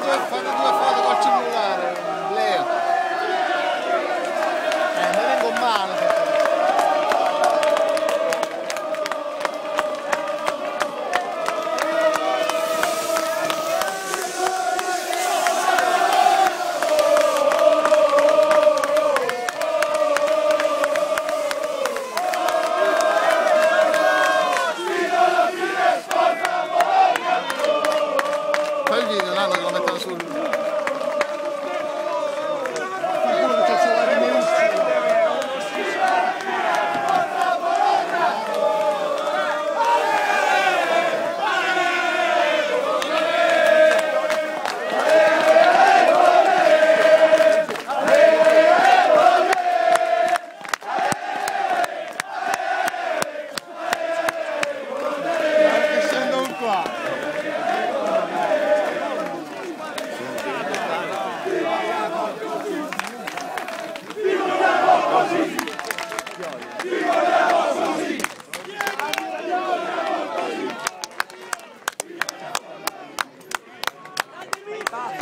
fate due foto il Grazie,